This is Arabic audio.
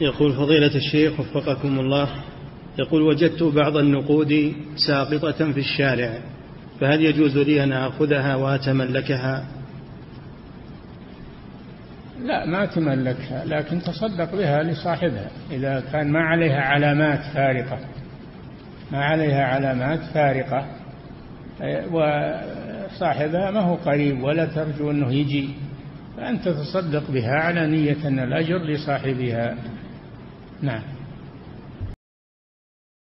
يقول فضيلة الشيخ وفقكم الله يقول وجدت بعض النقود ساقطة في الشارع فهل يجوز لي أن آخذها وأتملكها؟ لا ما تملكها لكن تصدق بها لصاحبها إذا كان ما عليها علامات فارقة. ما عليها علامات فارقة وصاحبها ما هو قريب ولا ترجو أنه يجي فأنت تصدق بها على نية أن الأجر لصاحبها. نعم